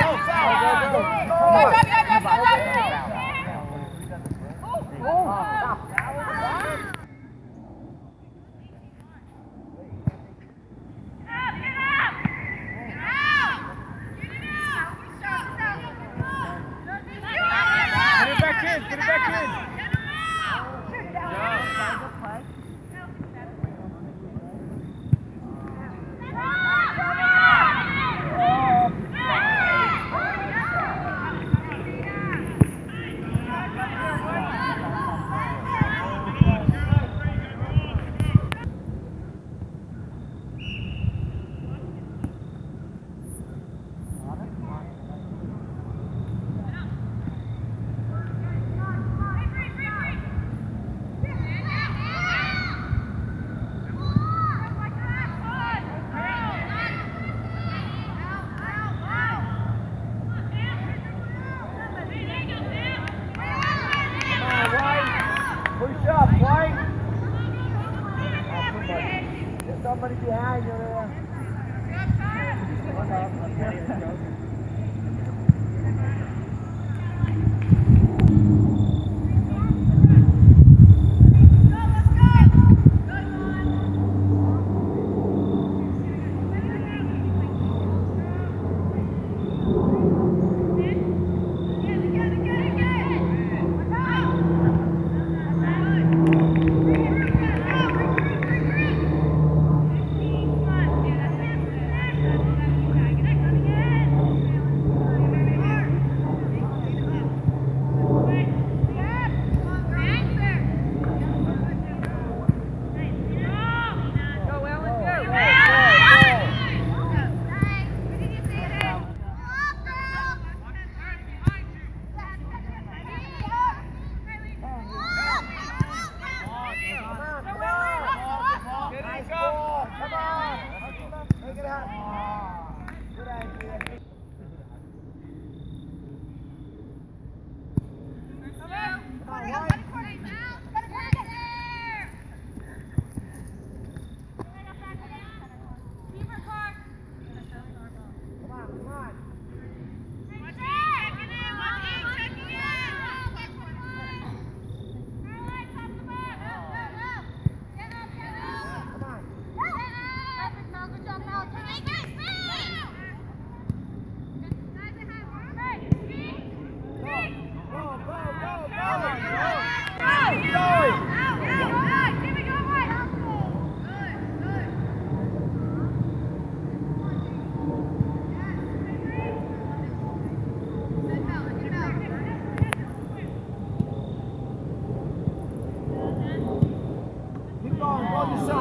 Go, foul. Go, go, go. go, go. somebody behind you. yourself.